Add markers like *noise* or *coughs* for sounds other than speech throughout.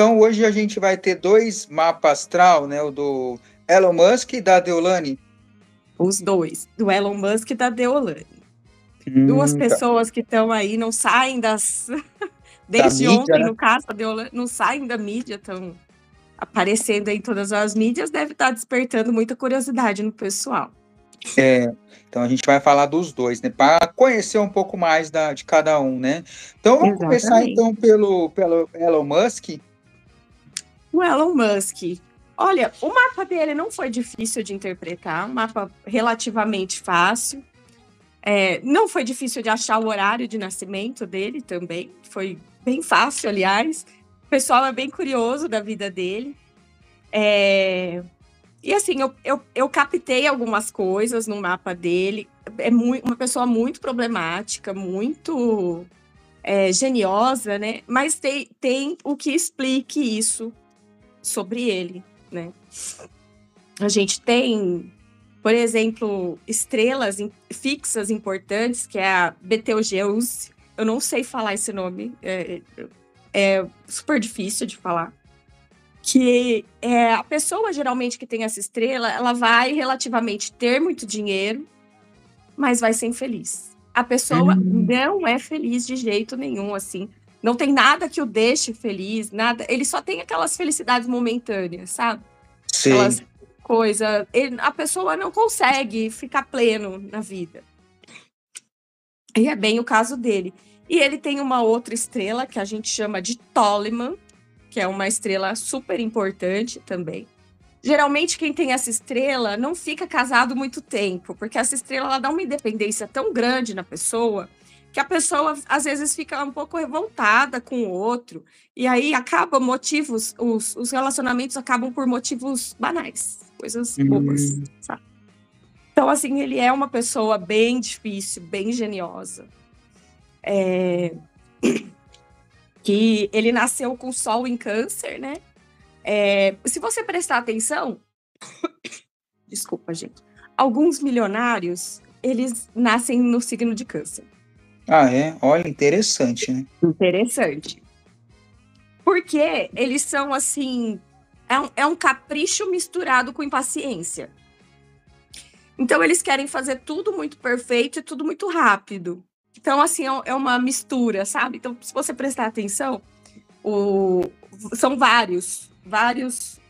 Então, hoje a gente vai ter dois mapas astral, né? O do Elon Musk e da Deolane. Os dois, do Elon Musk e da Deolane. Hum, Duas tá. pessoas que estão aí, não saem das. *laughs* Desde da ontem, mídia, né? no caso, a Deolane, não saem da mídia, estão aparecendo em todas as mídias, deve estar despertando muita curiosidade no pessoal. É, então a gente vai falar dos dois, né? Para conhecer um pouco mais da, de cada um, né? Então vamos Exatamente. começar então pelo, pelo Elon Musk. O Elon Musk. Olha, o mapa dele não foi difícil de interpretar, um mapa relativamente fácil. É, não foi difícil de achar o horário de nascimento dele também, foi bem fácil, aliás. O pessoal é bem curioso da vida dele. É, e assim, eu, eu, eu captei algumas coisas no mapa dele. É muito, uma pessoa muito problemática, muito é, geniosa, né? Mas tem, tem o que explique isso sobre ele, né? A gente tem, por exemplo, estrelas fixas importantes, que é a Betelgeuse. Eu não sei falar esse nome, é, é super difícil de falar que é, a pessoa geralmente que tem essa estrela, ela vai relativamente ter muito dinheiro, mas vai ser infeliz. A pessoa uhum. não é feliz de jeito nenhum, assim. Não tem nada que o deixe feliz, nada. Ele só tem aquelas felicidades momentâneas, sabe? Sim. Aquelas coisas. A pessoa não consegue ficar pleno na vida. E é bem o caso dele. E ele tem uma outra estrela que a gente chama de Toleman, que é uma estrela super importante também. Geralmente, quem tem essa estrela não fica casado muito tempo, porque essa estrela ela dá uma independência tão grande na pessoa que a pessoa às vezes fica um pouco revoltada com o outro, e aí acaba motivos, os, os relacionamentos acabam por motivos banais, coisas bobas, hum. sabe? Então, assim, ele é uma pessoa bem difícil, bem geniosa. É *clears throat* que ele nasceu com Sol em Câncer, né? É, se você prestar atenção, *coughs* desculpa, gente, alguns milionários eles nascem no signo de Câncer. Ah, é? Olha, interessante, né? Interessante. Porque eles são assim. É um, é um capricho misturado com impaciência. Então, eles querem fazer tudo muito perfeito e tudo muito rápido. Então, assim, é, é uma mistura, sabe? Então, se você prestar atenção, o... são vários, vários.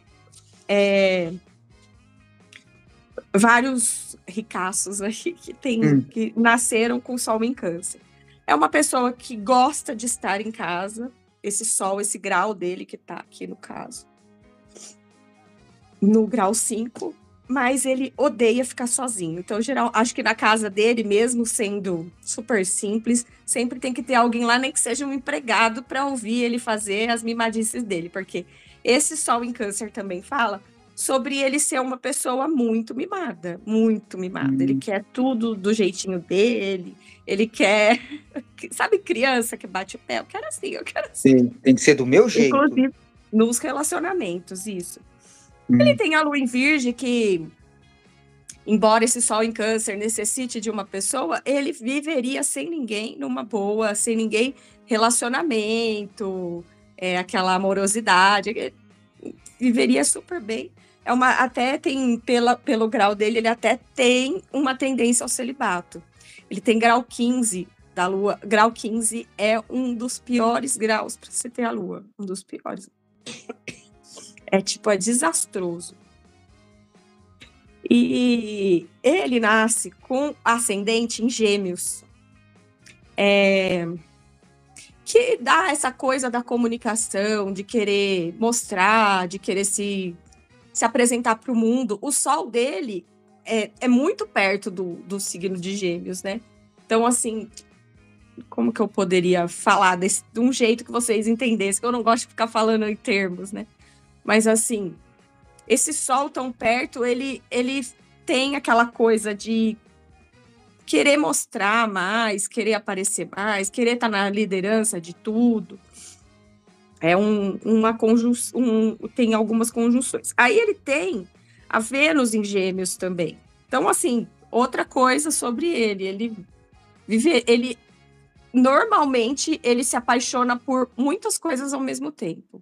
É... Vários ricaços aí *laughs* que, tem, hum. que nasceram com sol em câncer. É uma pessoa que gosta de estar em casa, esse sol, esse grau dele que tá aqui no caso. No grau 5, mas ele odeia ficar sozinho. Então, geral, acho que na casa dele, mesmo sendo super simples, sempre tem que ter alguém lá, nem que seja um empregado, para ouvir ele fazer as mimadices dele, porque esse Sol em Câncer também fala sobre ele ser uma pessoa muito mimada, muito mimada. Hum. Ele quer tudo do jeitinho dele, ele quer. *laughs* Sabe, criança que bate o pé? Eu quero assim, eu quero assim. Sim, tem que ser do meu jeito. Inclusive, nos relacionamentos, isso. Hum. Ele tem a lua em virgem que, embora esse sol em câncer necessite de uma pessoa, ele viveria sem ninguém, numa boa, sem ninguém, relacionamento, é, aquela amorosidade, viveria super bem. É uma, até tem, pela, pelo grau dele, ele até tem uma tendência ao celibato. Ele tem grau 15 da lua. Grau 15 é um dos piores graus para você ter a lua. Um dos piores. É tipo, é desastroso. E ele nasce com ascendente em gêmeos. É, que dá essa coisa da comunicação, de querer mostrar, de querer se, se apresentar para o mundo. O sol dele é, é muito perto do, do signo de gêmeos, né? Então, assim, como que eu poderia falar desse, de um jeito que vocês entendessem? Eu não gosto de ficar falando em termos, né? Mas assim, esse sol tão perto, ele, ele tem aquela coisa de querer mostrar mais, querer aparecer mais, querer estar tá na liderança de tudo. É um, uma conjunção, um, tem algumas conjunções. Aí ele tem a Vênus em Gêmeos também. Então, assim, outra coisa sobre ele, ele vive, ele normalmente ele se apaixona por muitas coisas ao mesmo tempo.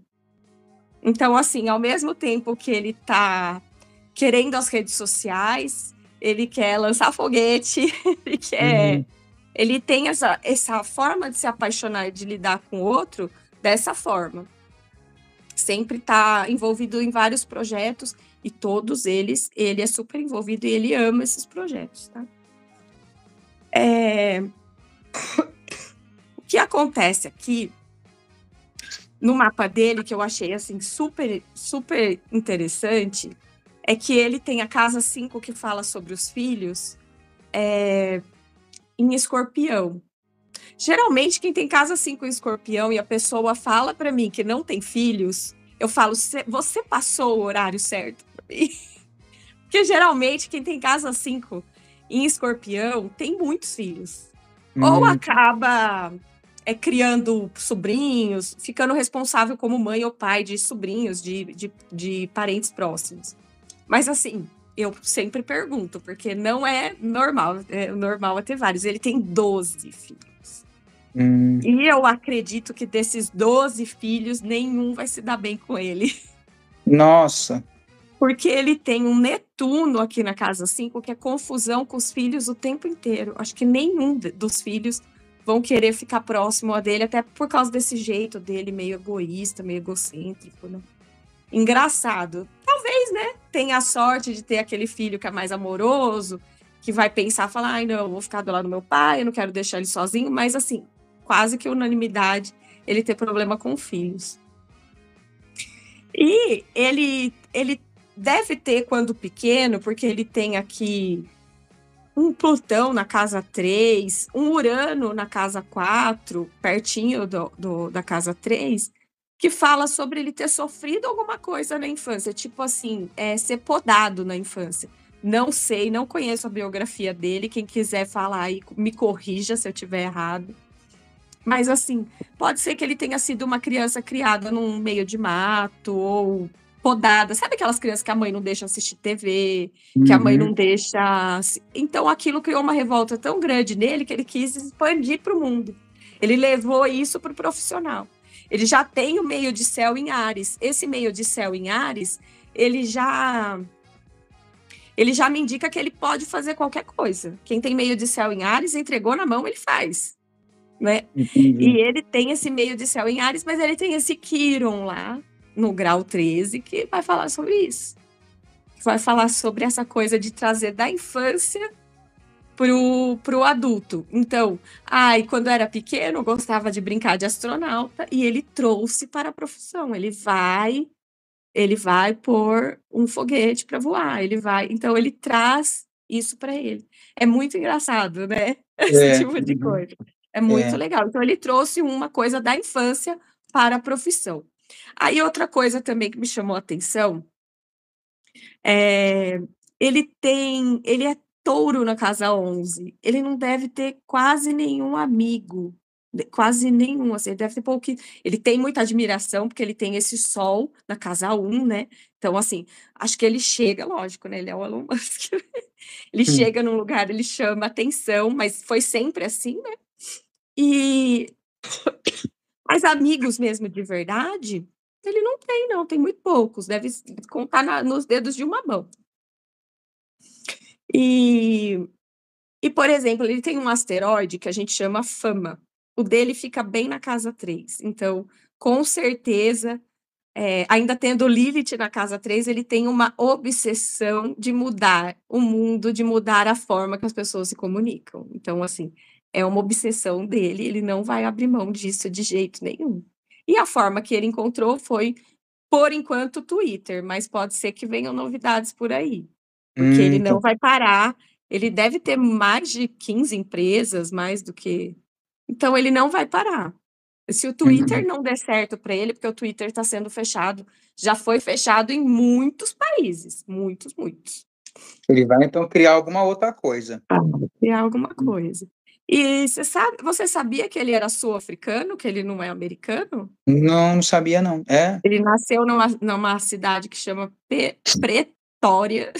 Então, assim, ao mesmo tempo que ele está querendo as redes sociais, ele quer lançar foguete, *laughs* ele quer. Uhum. Ele tem essa, essa forma de se apaixonar e de lidar com o outro dessa forma. Sempre está envolvido em vários projetos e todos eles, ele é super envolvido e ele ama esses projetos, tá? É... *coughs* o que acontece aqui no mapa dele que eu achei assim super super interessante é que ele tem a casa 5 que fala sobre os filhos é, em escorpião. Geralmente, quem tem casa 5 em escorpião e a pessoa fala para mim que não tem filhos, eu falo, você passou o horário certo para mim. *laughs* Porque geralmente, quem tem casa 5 em escorpião tem muitos filhos. Hum. Ou acaba é, criando sobrinhos, ficando responsável como mãe ou pai de sobrinhos, de, de, de parentes próximos. Mas assim, eu sempre pergunto, porque não é normal. É, normal é ter vários. Ele tem 12 filhos. Hum. E eu acredito que desses 12 filhos, nenhum vai se dar bem com ele. Nossa. Porque ele tem um Netuno aqui na casa 5, que é confusão com os filhos o tempo inteiro. Acho que nenhum dos filhos vão querer ficar próximo a dele, até por causa desse jeito dele meio egoísta, meio egocêntrico, né? Engraçado. Talvez, né, tenha a sorte de ter aquele filho que é mais amoroso, que vai pensar, falar, ai, não, eu vou ficar do lado do meu pai, eu não quero deixar ele sozinho, mas assim, quase que unanimidade ele ter problema com filhos. E ele, ele deve ter quando pequeno, porque ele tem aqui um Plutão na casa 3, um Urano na casa 4, pertinho do, do da casa 3, que fala sobre ele ter sofrido alguma coisa na infância, tipo assim, é, ser podado na infância. Não sei, não conheço a biografia dele. Quem quiser falar aí, me corrija se eu tiver errado. Mas assim, pode ser que ele tenha sido uma criança criada num meio de mato ou podada. Sabe aquelas crianças que a mãe não deixa assistir TV, uhum. que a mãe não uhum. deixa. Então aquilo criou uma revolta tão grande nele que ele quis expandir para o mundo. Ele levou isso para o profissional. Ele já tem o meio de céu em Ares. Esse meio de céu em Ares, ele já ele já me indica que ele pode fazer qualquer coisa. Quem tem meio de céu em Ares, entregou na mão, ele faz. Né? E ele tem esse meio de céu em Ares, mas ele tem esse Quiron lá, no grau 13, que vai falar sobre isso. Vai falar sobre essa coisa de trazer da infância pro, pro adulto. Então, ai, quando era pequeno, gostava de brincar de astronauta e ele trouxe para a profissão. Ele vai, ele vai pôr um foguete para voar, ele vai. Então, ele traz isso para ele. É muito engraçado, né? *laughs* Esse é. tipo de uhum. coisa. É muito é. legal. Então, ele trouxe uma coisa da infância para a profissão. Aí, outra coisa também que me chamou a atenção é ele tem, ele é touro na casa 11. Ele não deve ter quase nenhum amigo, quase nenhum, assim, ele deve ter pouco. Ele tem muita admiração, porque ele tem esse sol na casa 1, né? Então, assim, acho que ele chega, lógico, né? Ele é o Elon *laughs* Musk. ele chega num lugar, ele chama atenção, mas foi sempre assim, né? E. *coughs* Mas amigos mesmo de verdade, ele não tem, não, tem muito poucos, deve contar na, nos dedos de uma mão. E, e, por exemplo, ele tem um asteroide que a gente chama Fama. O dele fica bem na casa 3. Então, com certeza, é, ainda tendo Lilith na casa 3, ele tem uma obsessão de mudar o mundo, de mudar a forma que as pessoas se comunicam. Então, assim, é uma obsessão dele, ele não vai abrir mão disso de jeito nenhum. E a forma que ele encontrou foi, por enquanto, Twitter, mas pode ser que venham novidades por aí. Porque hum, ele não então... vai parar. Ele deve ter mais de 15 empresas, mais do que. Então, ele não vai parar. Se o Twitter uhum. não der certo para ele, porque o Twitter está sendo fechado, já foi fechado em muitos países, muitos, muitos. Ele vai então criar alguma outra coisa. Ah, criar alguma coisa. E você sabe, você sabia que ele era sul-africano, que ele não é americano? Não, não sabia não. É. Ele nasceu numa, numa cidade que chama Pretória,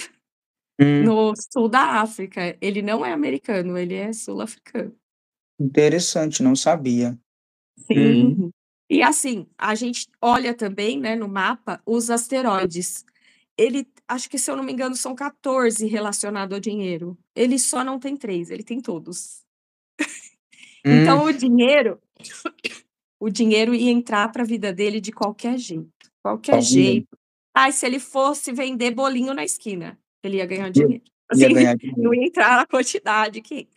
Hum. no sul da África. Ele não é americano, ele é sul-africano. Interessante, não sabia. Sim. Uhum. E assim, a gente olha também, né, no mapa, os asteroides. Ele, acho que se eu não me engano, são 14 relacionados ao dinheiro. Ele só não tem três, ele tem todos. *laughs* então, hum. o dinheiro, *coughs* o dinheiro ia entrar para a vida dele de qualquer jeito. Qualquer jeito. Ah, se ele fosse vender bolinho na esquina, ele ia ganhar dinheiro. *laughs* Assim, ia ganhar dinheiro. Não ia entrar na quantidade que.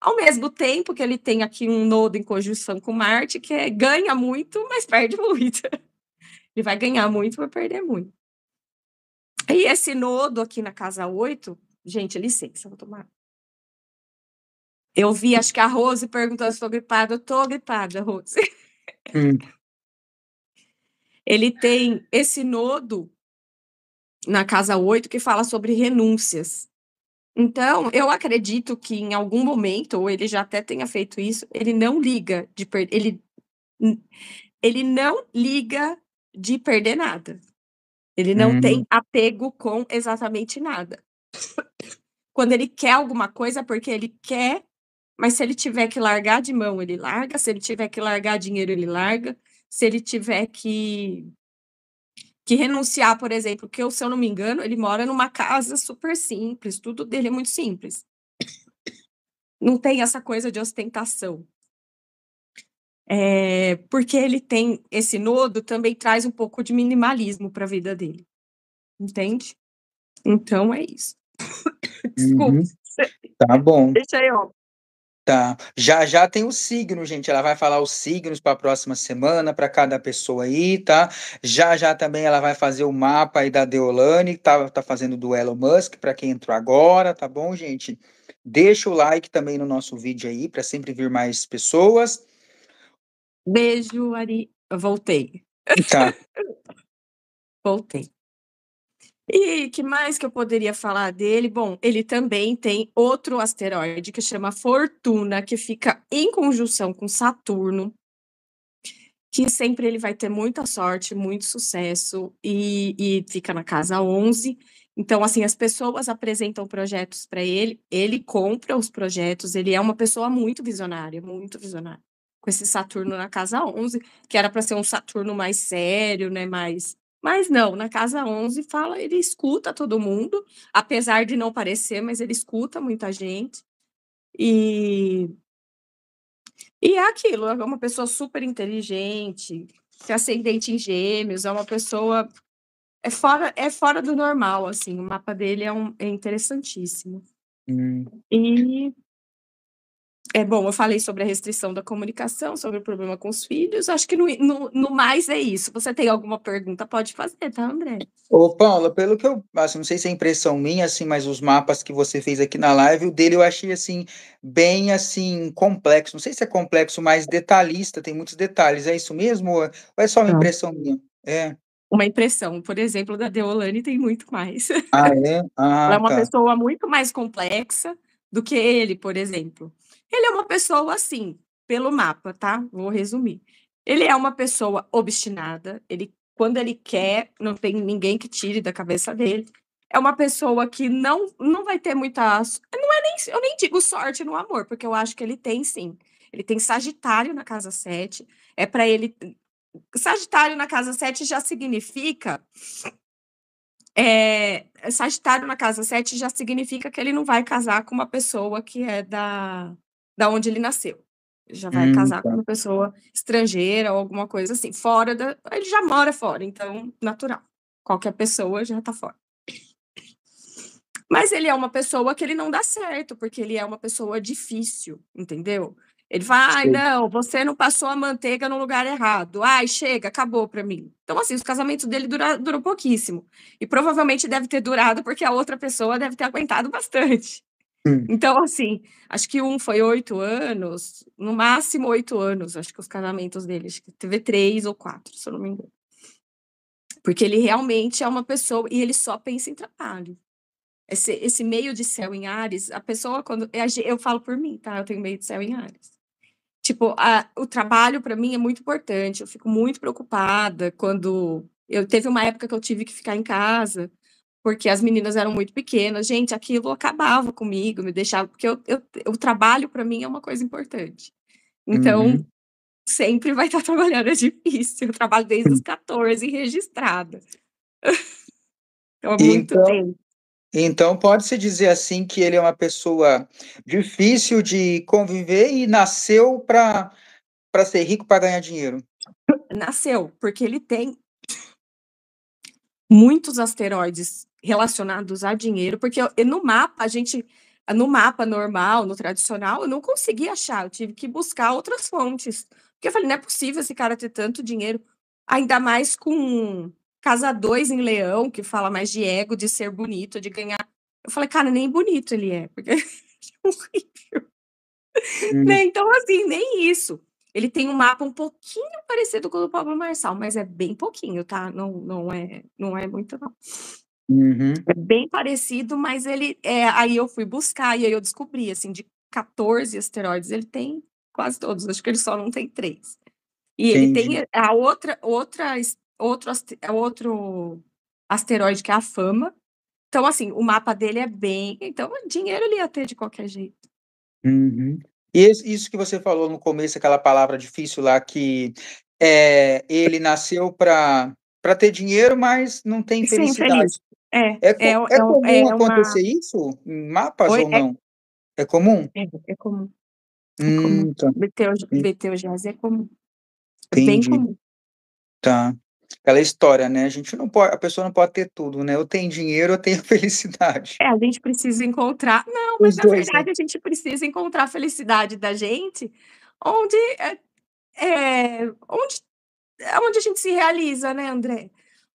Ao mesmo tempo que ele tem aqui um nodo em conjunção com Marte, que é, ganha muito, mas perde *laughs* muito. ele vai ganhar muito, vai perder muito. E esse nodo aqui na casa 8, gente, licença, vou tomar. Eu vi, acho que a Rose perguntando se estou gripada. Eu estou gripada, Rose. Hum. *laughs* Ele tem esse nodo na casa 8 que fala sobre renúncias. Então, eu acredito que em algum momento, ou ele já até tenha feito isso, ele não liga de perder. Ele, ele não liga de perder nada. Ele não uhum. tem apego com exatamente nada. Quando ele quer alguma coisa, é porque ele quer, mas se ele tiver que largar de mão, ele larga. Se ele tiver que largar dinheiro, ele larga. Se ele tiver que que renunciar, por exemplo, que eu, se eu não me engano, ele mora numa casa super simples, tudo dele é muito simples. Não tem essa coisa de ostentação. É, porque ele tem esse nodo também traz um pouco de minimalismo para a vida dele. Entende? Então é isso. *coughs* Desculpa. Uhum. Tá bom. Deixa aí, ó. Tá. Já já tem o signo, gente. Ela vai falar os signos para a próxima semana para cada pessoa aí, tá? Já já também ela vai fazer o mapa aí da Deolane, tá, tá fazendo do Elon Musk para quem entrou agora, tá bom, gente? Deixa o like também no nosso vídeo aí para sempre vir mais pessoas. Beijo, Ari. Eu voltei. Tá. *laughs* voltei. E que mais que eu poderia falar dele? Bom, ele também tem outro asteroide que chama Fortuna, que fica em conjunção com Saturno, que sempre ele vai ter muita sorte, muito sucesso, e, e fica na casa 11. Então, assim, as pessoas apresentam projetos para ele, ele compra os projetos, ele é uma pessoa muito visionária, muito visionária. Com esse Saturno na casa 11, que era para ser um Saturno mais sério, né, mais mas não, na casa 11 fala, ele escuta todo mundo, apesar de não parecer, mas ele escuta muita gente. E e é aquilo, é uma pessoa super inteligente, se ascendente em gêmeos, é uma pessoa é fora é fora do normal, assim, o mapa dele é, um, é interessantíssimo. Hum. E é bom, eu falei sobre a restrição da comunicação, sobre o problema com os filhos. Acho que no, no, no mais é isso. Você tem alguma pergunta, pode fazer, tá, André? Ô, Paula, pelo que eu. Assim, não sei se é impressão minha, assim, mas os mapas que você fez aqui na live, o dele eu achei assim, bem assim, complexo. Não sei se é complexo, mas detalhista, tem muitos detalhes. É isso mesmo? Ou é só uma impressão minha? É. Uma impressão, por exemplo, da Deolane tem muito mais. Ah, é? *laughs* Ah, Ela é uma tá. pessoa muito mais complexa do que ele, por exemplo. Ele é uma pessoa assim, pelo mapa, tá? Vou resumir. Ele é uma pessoa obstinada, ele quando ele quer, não tem ninguém que tire da cabeça dele. É uma pessoa que não não vai ter muita, não é nem, eu nem digo sorte no amor, porque eu acho que ele tem sim. Ele tem Sagitário na casa 7. É para ele Sagitário na casa 7 já significa é, Sagitário na casa 7 já significa que ele não vai casar com uma pessoa que é da da onde ele nasceu. Ele já vai hum, casar tá. com uma pessoa estrangeira ou alguma coisa assim, fora da. Ele já mora fora, então, natural. Qualquer pessoa já tá fora. Mas ele é uma pessoa que ele não dá certo, porque ele é uma pessoa difícil, entendeu? Ele fala, ai, não, você não passou a manteiga no lugar errado. Ai, chega, acabou para mim. Então, assim, os casamentos dele dura, duram pouquíssimo. E provavelmente deve ter durado porque a outra pessoa deve ter aguentado bastante. Hum. Então, assim, acho que um foi oito anos, no máximo oito anos, acho que os casamentos dele, acho que teve três ou quatro, se eu não me engano. Porque ele realmente é uma pessoa, e ele só pensa em trabalho. Esse, esse meio de céu em Ares, a pessoa, quando. Eu falo por mim, tá? Eu tenho meio de céu em Ares. Tipo, a, o trabalho para mim é muito importante. Eu fico muito preocupada quando. Eu teve uma época que eu tive que ficar em casa porque as meninas eram muito pequenas. Gente, aquilo acabava comigo, me deixava, porque eu, eu, o trabalho para mim é uma coisa importante. Então, uhum. sempre vai estar *laughs* trabalhando, é difícil. Eu trabalho desde os 14 registrada. *laughs* Então, há muito Então tempo. então pode-se dizer, assim, que ele é uma pessoa difícil de conviver e nasceu pra ser rico, pra ganhar dinheiro? Nasceu, porque ele tem muitos asteroides relacionados a dinheiro, porque eu no mapa a gente no mapa normal, no tradicional, eu não consegui achar, eu tive que buscar outras fontes, porque eu falei: "Não é possível esse cara ter tanto dinheiro", ainda mais com casa 2 em Leão, que fala mais de ego, de ser bonito, de ganhar eu falei: "Cara, nem bonito ele é, porque *laughs* horrível". Hum. Né, então, assim, nem isso. Ele tem um mapa um pouquinho parecido com o do Pablo Marçal, mas é bem pouquinho, tá, não não é não é muito não. Uhum. É bem parecido, mas ele eh, aí eu fui buscar e aí eu descobri, assim, de 14 asteroides, ele tem quase todos, acho que ele só não tem 3. E ele Entendi. tem a outra outra outro outro asteroide que é a Fama. Então, assim, o mapa dele é bem então dinheiro ele ia ter de qualquer jeito. Uhum. E isso que você falou no começo, aquela palavra difícil lá que, eh, ele nasceu pra ter dinheiro, mas não tem felicidade. É, É é é é comum é uma acontecer isso em mapas Oi? ou É não? É comum? É, é comum. É comum. Hum, tá. Betelgeuse é comum. É bem Entendi. comum. Tá. Aquela história, né, a gente não po a pessoa não pode ter tudo, né, ou tem dinheiro tem a *laughs* felicidade. É, a gente precisa encontrar não, mas Os na 2, né. verdade a gente precisa encontrar a felicidade da gente onde, eh, onde aonde a gente se realiza, né, André.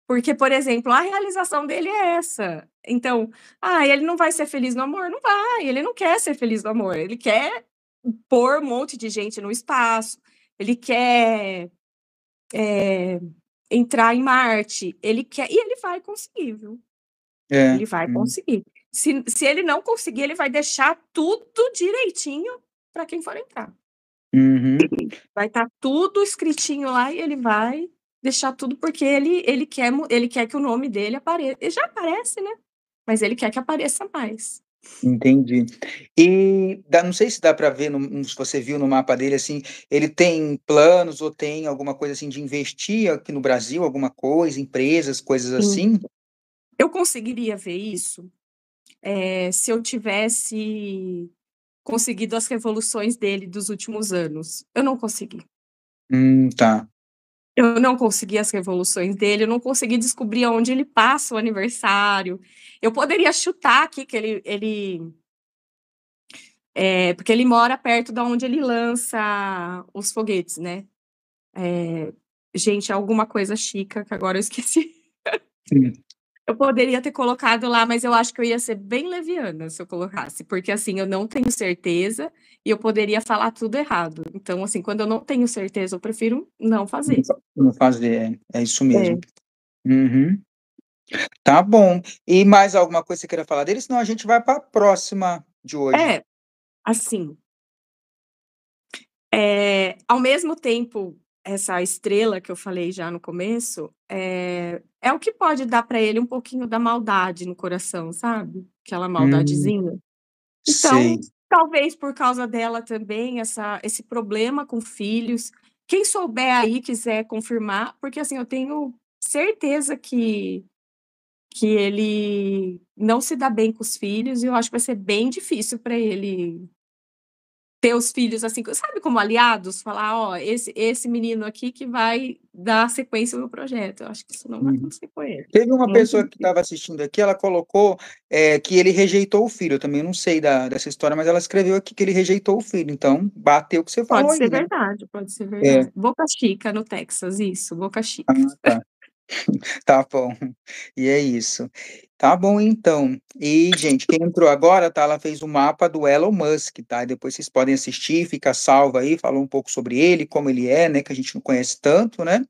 Porque, por exemplo, a realização dele é essa. Então, ah, ele não vai ser feliz no amor? Não vai, ele não quer ser feliz no amor, ele quer pôr um monte de gente no espaço, ele quer, eh, entrar em Marte, ele quer e ele vai conseguir, viu. É, Ele vai hum. conseguir. Se se ele não conseguir, ele vai deixar tudo direitinho pra quem for entrar. Uhum. Vai estar tudo escritinho lá e ele vai deixar tudo, porque ele ele quer ele quer que o nome dele apare ele já aparece, né, mas ele quer que apareça mais. Entendi. E dá não sei se dá pra ver no se você viu no mapa dele, assim, ele tem planos ou tem alguma coisa, assim, de investir aqui no Brasil, alguma coisa, empresas, coisas Sim. assim? Eu conseguiria ver isso, eh, se eu tivesse conseguido as revoluções dele dos últimos anos. Eu não consegui. Hum, tá. Eu não consegui as revoluções dele, eu não consegui descobrir aonde ele passa o aniversário. Eu poderia chutar aqui que ele ele eh, porque ele mora perto da onde ele lança os foguetes, né. Eh, gente, alguma coisa Chica, que agora eu esqueci. Sim. Eu poderia ter colocado lá, mas eu acho que eu ia ser bem leviana se eu colocasse, porque, assim, eu não tenho certeza e eu poderia falar tudo errado. Então, assim, quando eu não tenho certeza, eu prefiro não fazer. fa não fazer, é, é isso mesmo. É. Uhum. Tá bom. E mais alguma coisa que você queira falar dele? Senão a gente vai pra próxima de hoje. É, assim eh, ao mesmo tempo, essa estrela que eu falei já no começo, eh, é o que pode dar pra ele um pouquinho da maldade no coração, sabe, aquela Hum. maldadezinha. Então, Sei. Talvez por causa dela também, essa esse problema com filhos. Quem souber aí quiser confirmar, porque, assim, eu tenho certeza que que ele não se dá bem com os filhos e eu acho que vai ser bem difícil pra ele ter os filhos, assim, sabe como aliados? Falar: "Ó, esse esse menino aqui que vai dar sequência no projeto". Eu acho que isso não vai Uhum. acontecer com ele. Teve uma Muito pessoa que estava assistindo aqui, ela colocou, eh, que ele rejeitou o filho, eu também não sei da dessa história, mas ela escreveu aqui que ele rejeitou o filho, então bateu o que você Pode falou ser aí, né. verdade, pode ser É. verdade. Boca Chica no Texas, isso, Boca Ah, Chica. tá. *laughs* Tá bom. E é isso. Tá bom então. E, gente, quem entrou agora, tá, ela fez o mapa do Elon Musk, tá, e depois vocês podem assistir, fica salvo aí, falou um pouco sobre ele, como ele é, né, que a gente não conhece tanto, né.